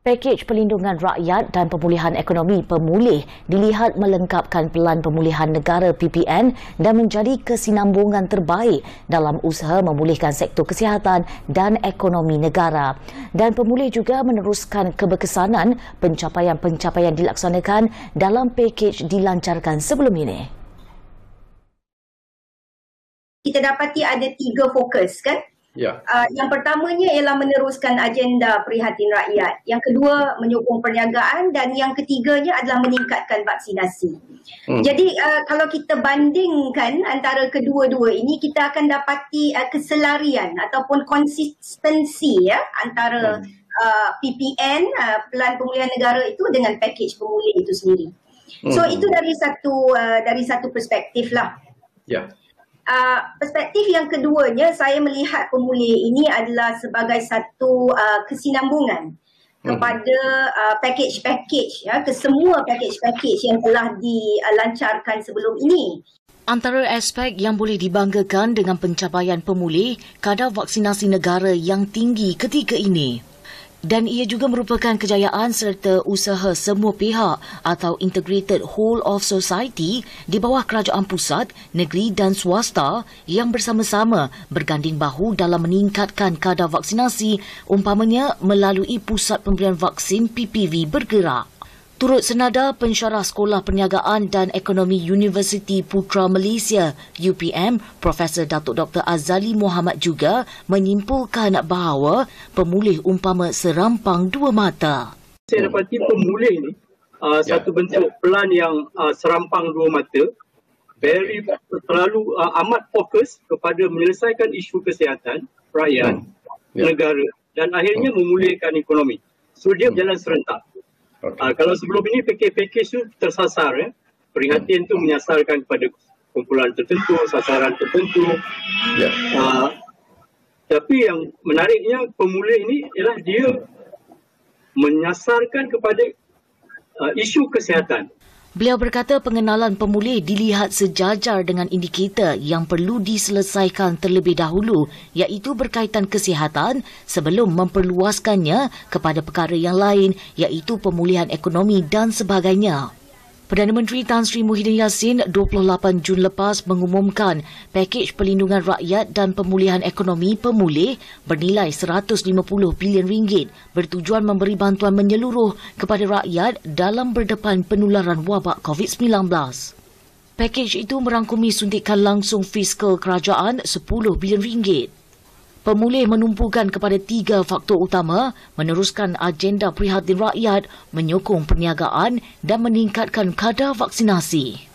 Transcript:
Pakej Pelindungan Rakyat dan Pemulihan Ekonomi Pemulih dilihat melengkapkan Pelan Pemulihan Negara PPN dan menjadi kesinambungan terbaik dalam usaha memulihkan sektor kesihatan dan ekonomi negara. Dan pemulih juga meneruskan keberkesanan pencapaian-pencapaian dilaksanakan dalam pakej dilancarkan sebelum ini. Kita dapati ada tiga fokus kan Ya. Uh, yang pertamanya ialah meneruskan agenda prihatin rakyat. Yang kedua menyokong perniagaan dan yang ketiganya adalah meningkatkan vaksinasi. Hmm. Jadi uh, kalau kita bandingkan antara kedua-dua ini kita akan dapati uh, keselarian ataupun konsistensi ya antara hmm. uh, PPN uh, Pelan Pemulihan Negara itu dengan pakej pemulih itu sendiri. Hmm. So itu dari satu uh, dari satu perspektif lah. Ya. Uh, perspektif yang keduanya saya melihat pemulih ini adalah sebagai satu uh, kesinambungan hmm. kepada uh, package-package ya ke semua package-package yang telah dilancarkan sebelum ini. Antara aspek yang boleh dibanggakan dengan pencapaian pemulih kadar vaksinasi negara yang tinggi ketika ini dan ia juga merupakan kejayaan serta usaha semua pihak atau integrated whole of society di bawah kerajaan pusat, negeri dan swasta yang bersama-sama berganding bahu dalam meningkatkan kadar vaksinasi umpamanya melalui pusat pemberian vaksin PPV bergerak. Turut senada pensyarah Sekolah Perniagaan dan Ekonomi Universiti Putra Malaysia UPM Profesor Datuk Dr Azali Muhammad juga menyimpulkan bahawa pemulih umpama serampang dua mata. Saya dapati pemulih ini uh, ya. satu bentuk pelan yang uh, serampang dua mata very terlalu uh, amat fokus kepada menyelesaikan isu kesihatan rakyat hmm. ya. negara dan akhirnya hmm. memulihkan ekonomi. So dia hmm. berjalan serentak. Okay. Uh, kalau sebelum ini package-package tu tersasar ya. Perhatian tu menyasarkan kepada kumpulan tertentu, sasaran tertentu. Yeah. Uh, tapi yang menariknya pemulih ini ialah dia menyasarkan kepada uh, isu kesihatan. Beliau berkata pengenalan pemulih dilihat sejajar dengan indikator yang perlu diselesaikan terlebih dahulu iaitu berkaitan kesihatan sebelum memperluaskannya kepada perkara yang lain iaitu pemulihan ekonomi dan sebagainya. Perdana Menteri Tan Sri Muhyiddin Yassin 28 Jun lepas mengumumkan pakej pelindungan rakyat dan pemulihan ekonomi pemulih bernilai 150 bilion ringgit bertujuan memberi bantuan menyeluruh kepada rakyat dalam berdepan penularan wabak COVID-19. Pakej itu merangkumi suntikan langsung fiskal kerajaan 10 bilion ringgit. Pemulih menumpukan kepada tiga faktor utama, meneruskan agenda prihatin rakyat, menyokong perniagaan dan meningkatkan kadar vaksinasi.